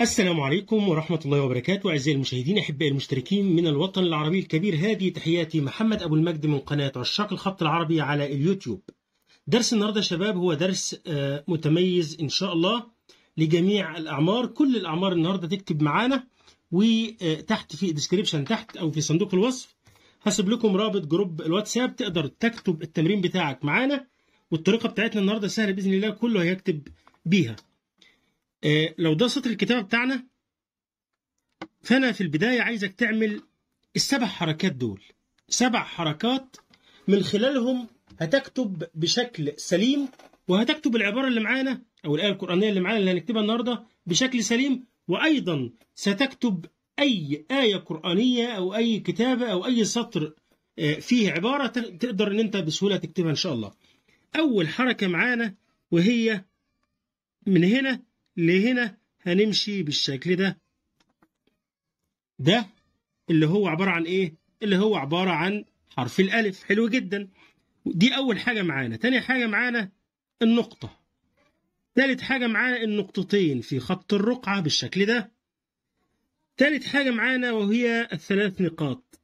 السلام عليكم ورحمة الله وبركاته أعزائي المشاهدين أحبائي المشتركين من الوطن العربي الكبير. هذه تحياتي محمد أبو المجد من قناة عشاق الخط العربي على اليوتيوب. درس النهاردة شباب هو درس آه، متميز إن شاء الله لجميع الأعمار. كل الأعمار النهاردة تكتب معانا وتحت في ال description تحت أو في صندوق الوصف هسيب لكم رابط group الواتساب. تقدر تكتب التمرين بتاعك معانا والطريقة بتاعتنا النهاردة سهلة بإذن الله كله هيكتب بيها. آه، لو ده سطر الكتابة بتاعنا فأنا في البداية عايزك تعمل السبع حركات دول. سبع حركات من خلالهم هتكتب بشكل سليم وهتكتب العبارة اللي معانا أو الآية القرآنية اللي معانا اللي هنكتبها النهاردة بشكل سليم وأيضا ستكتب أي آية قرآنية أو أي كتابة أو أي سطر آه، فيه عبارة تقدر إن أنت بسهولة تكتبها إن شاء الله. أول حركة معانا وهي من هنا لهنا هنمشي بالشكل ده. ده اللي هو عبارة عن إيه؟ اللي هو عبارة عن حرف الألف. حلو جدا. دي أول حاجة معانا. تاني حاجة معانا النقطة. تالت حاجة معانا النقطتين في خط الرقعة بالشكل ده. تالت حاجة معانا وهي الثلاث نقاط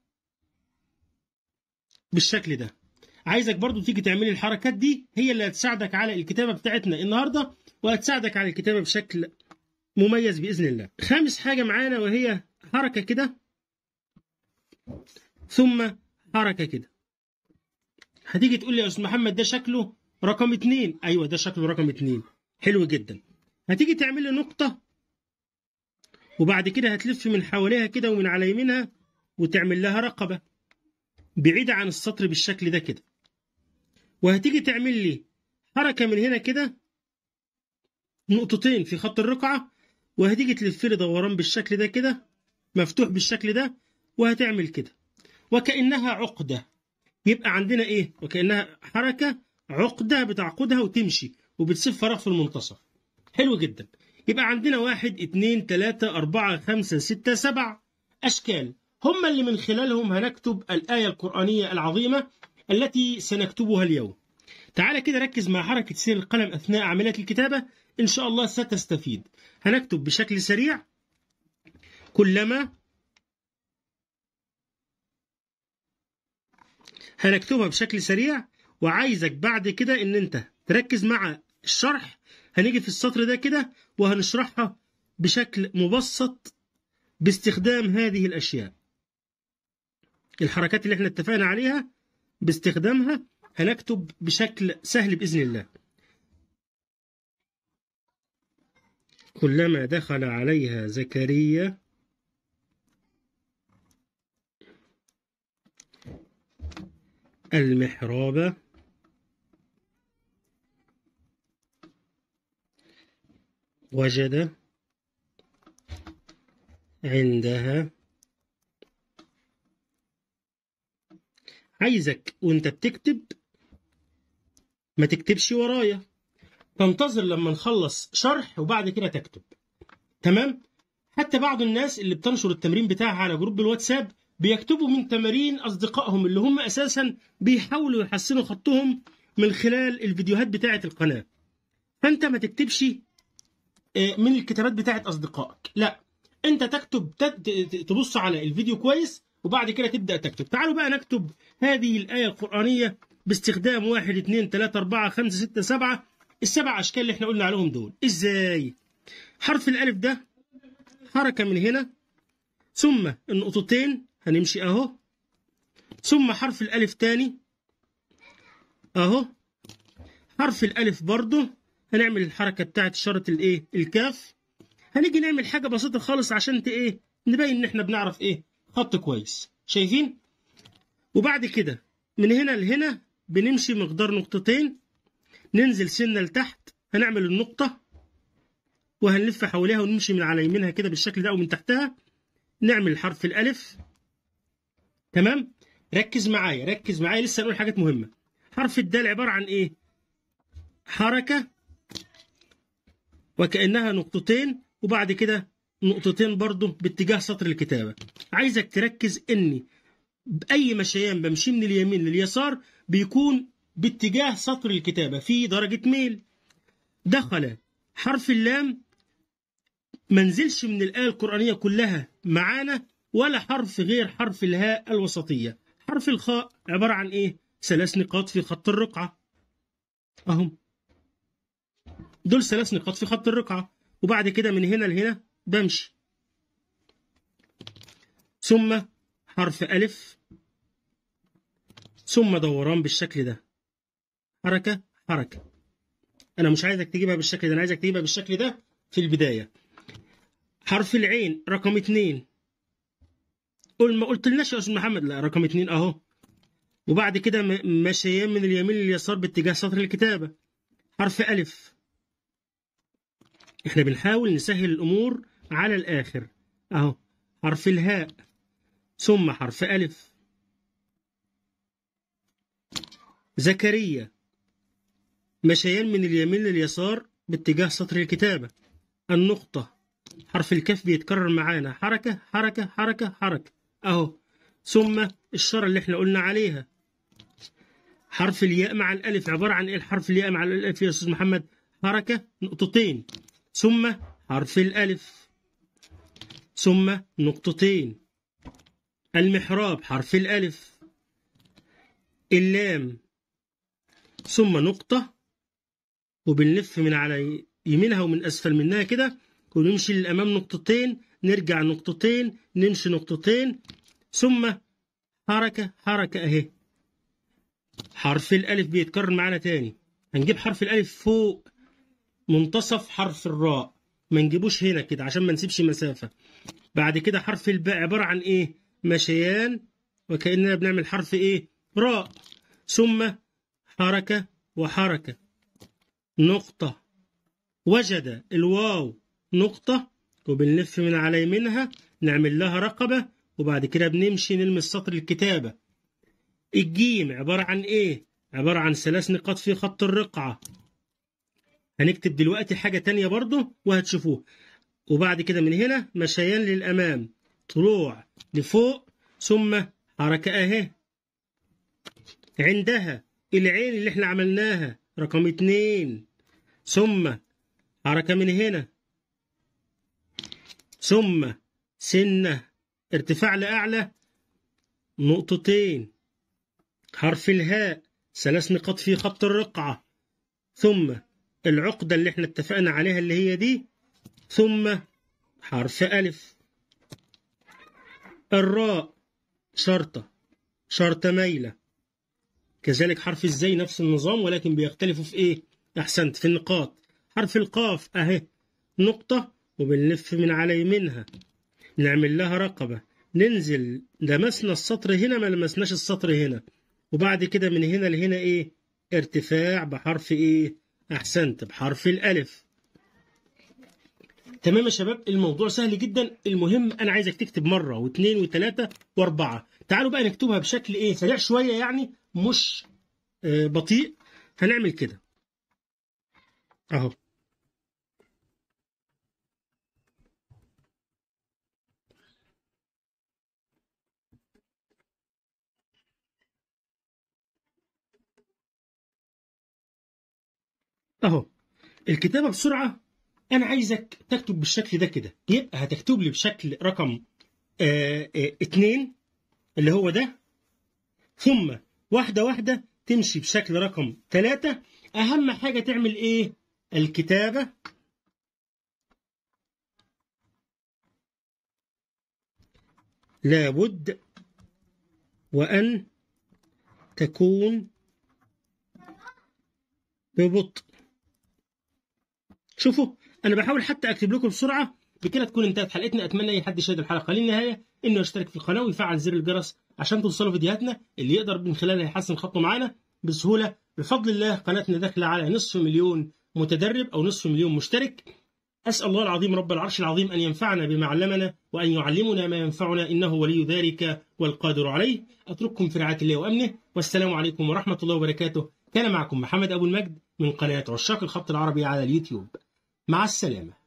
بالشكل ده. عايزك برضو تيجي تعملي الحركات دي هي اللي هتساعدك على الكتابة بتاعتنا النهاردة. وهتساعدك على الكتابة بشكل مميز بإذن الله. خامس حاجة معانا وهي حركة كده. ثم حركة كده. هتيجي تقول لي يا أستاذ محمد ده شكله رقم اتنين. أيوة ده شكله رقم اتنين. حلو جدا. هتيجي تعمل لي نقطة وبعد كده هتلف من حواليها كده ومن على يمينها وتعمل لها رقبة بعيدة عن السطر بالشكل ده كده. وهتيجي تعمل لي حركة من هنا كده نقطتين في خط الرقعة وهتيجي تلف لي دوران بالشكل ده كده مفتوح بالشكل ده وهتعمل كده. وكأنها عقدة. يبقى عندنا إيه؟ وكأنها حركة عقدة بتعقدها وتمشي وبتسيب فراغ في المنتصف. حلو جدا. يبقى عندنا واحد اتنين تلاتة أربعة خمسة ستة سبع أشكال. هم اللي من خلالهم هنكتب الآية القرآنية العظيمة التي سنكتبها اليوم. تعالى كده ركز مع حركة سير القلم أثناء عملية الكتابة. إن شاء الله ستستفيد. هنكتب بشكل سريع. كلما هنكتبها بشكل سريع. وعايزك بعد كده إن أنت تركز مع الشرح. هنيجي في السطر ده كده وهنشرحها بشكل مبسط باستخدام هذه الأشياء. الحركات اللي إحنا اتفقنا عليها باستخدامها. هنكتب بشكل سهل بإذن الله. كلما دخل عليها زكريا المحراب وجد عندها عايزك وانت بتكتب ما تكتبش ورايا. تنتظر لما نخلص شرح وبعد كده تكتب. تمام؟ حتى بعض الناس اللي بتنشر التمرين بتاعها على جروب الواتساب بيكتبوا من تمارين أصدقائهم اللي هم أساسا بيحاولوا يحسنوا خطهم من خلال الفيديوهات بتاعة القناة. فأنت ما تكتبش آه، من الكتابات بتاعة أصدقائك. لا أنت تكتب تبص على الفيديو كويس وبعد كده تبدأ تكتب. تعالوا بقى نكتب هذه الآية القرآنية باستخدام واحد اتنين تلاتة أربعة خمسة ستة سبعة. السبع أشكال اللي إحنا قلنا عليهم دول. إزاي؟ حرف الألف ده حركة من هنا. ثم النقطتين هنمشي أهو. ثم حرف الألف تاني أهو. حرف الألف برضو. هنعمل الحركة بتاعت اشاره الإيه؟ الكاف. هنيجي نعمل حاجة بسيطة خالص عشان ت إيه؟ نبين إن إحنا بنعرف إيه؟ خط كويس. شايفين؟ وبعد كده من هنا لهنا بنمشي مقدار نقطتين ننزل سنة لتحت هنعمل النقطة وهنلف حواليها ونمشي من على يمينها كده بالشكل ده ومن تحتها نعمل حرف الألف. تمام؟ ركز معايا ركز معايا لسه هنقول حاجات مهمة. حرف الدال عبارة عن إيه؟ حركة وكأنها نقطتين وبعد كده نقطتين برضو باتجاه سطر الكتابة. عايزك تركز إني بأي مشيان بمشي من اليمين لليسار بيكون باتجاه سطر الكتابة في درجة ميل. دخل حرف اللام ما نزلش من الآية القرآنية كلها معانا ولا حرف غير حرف الهاء الوسطية. حرف الخاء عبارة عن إيه؟ ثلاث نقاط في خط الرقعة. أهم. دول ثلاث نقاط في خط الرقعة. وبعد كده من هنا لهنا بمشي. ثم حرف ألف. ثم دوران بالشكل ده. حركة حركة. أنا مش عايزك تجيبها بالشكل ده أنا عايزك تجيبها بالشكل ده في البداية. حرف العين رقم اتنين. قول ما قلتلناش يا أستاذ محمد. لا رقم اتنين أهو. وبعد كده مشيان من اليمين لليسار باتجاه سطر الكتابة. حرف ألف. إحنا بنحاول نسهل الأمور على الآخر. أهو حرف الهاء. ثم حرف ألف. زكريا مشيان من اليمين لليسار باتجاه سطر الكتابة. النقطة حرف الكاف بيتكرر معانا. حركة حركة حركة حركة. أهو. ثم الشارة اللي إحنا قلنا عليها. حرف الياء مع الألف. عبارة عن إيه؟ الحرف الياء مع الألف يا أستاذ محمد. حركة نقطتين. ثم حرف الألف. ثم نقطتين. المحراب حرف الألف. اللام. ثم نقطة وبنلف من على يمينها ومن أسفل منها كده ونمشي للأمام نقطتين نرجع نقطتين نمشي نقطتين ثم حركة حركة أهي. حرف الألف بيتكرر معانا تاني. هنجيب حرف الألف فوق منتصف حرف الراء. ما نجيبوش هنا كده عشان ما نسيبش مسافة. بعد كده حرف الباء عبارة عن إيه؟ مشيان وكأننا بنعمل حرف إيه؟ راء. ثم حركة وحركة. نقطة. وجد الواو نقطة وبنلف من على يمينها نعمل لها رقبة وبعد كده بنمشي نلمس سطر الكتابة. الجيم عبارة عن إيه؟ عبارة عن ثلاث نقاط في خط الرقعة. هنكتب دلوقتي حاجة تانية برضو وهتشوفوه وبعد كده من هنا مشيان للأمام. طلوع لفوق ثم حركة أهي. عندها العين اللي إحنا عملناها رقم اتنين. ثم حركة من هنا. ثم سنة. ارتفاع لأعلى نقطتين. حرف الهاء ثلاث نقاط في خط الرقعة. ثم العقدة اللي إحنا اتفقنا عليها اللي هي دي. ثم حرف ألف. الراء شرطة. شرطة ميلة كذلك حرف الزي نفس النظام ولكن بيختلفوا في إيه؟ أحسنت في النقاط. حرف القاف أهي نقطة وبنلف من على يمينها نعمل لها رقبة. ننزل لمسنا السطر هنا ما لمسناش السطر هنا. وبعد كده من هنا لهنا إيه؟ ارتفاع بحرف إيه؟ أحسنت بحرف الألف. تمام يا شباب؟ الموضوع سهل جدا. المهم أنا عايزك تكتب مرة واثنين وثلاثة وأربعة. تعالوا بقى نكتبها بشكل إيه سريع شوية يعني مش آه بطيء. هنعمل كده. أهو. أهو. الكتابة بسرعة. أنا عايزك تكتب بالشكل ده كده. يبقى هتكتب لي بشكل رقم آه آه اتنين اللي هو ده. ثم واحدة واحدة تمشي بشكل رقم ثلاثة أهم حاجة تعمل إيه؟ الكتابة. لابد وأن تكون ببطء. شوفوا أنا بحاول حتى أكتب لكم بسرعة بكده تكون انتهت حلقتنا. أتمنى أي حد شاهد الحلقة للنهايه إنه يشترك في القناة ويفعل زر الجرس عشان توصلوا فيديوهاتنا اللي يقدر من خلالها يحسن خطه معانا بسهولة. بفضل الله قناتنا داخلة على نصف مليون متدرب أو نصف مليون مشترك. أسأل الله العظيم رب العرش العظيم أن ينفعنا بما علمنا وأن يعلمنا ما ينفعنا إنه ولي ذلك والقادر عليه. أترككم في رعاية الله وأمنه. والسلام عليكم ورحمة الله وبركاته. كان معكم محمد أبو المجد من قناة عشاق الخط العربي على اليوتيوب. مع السلامة.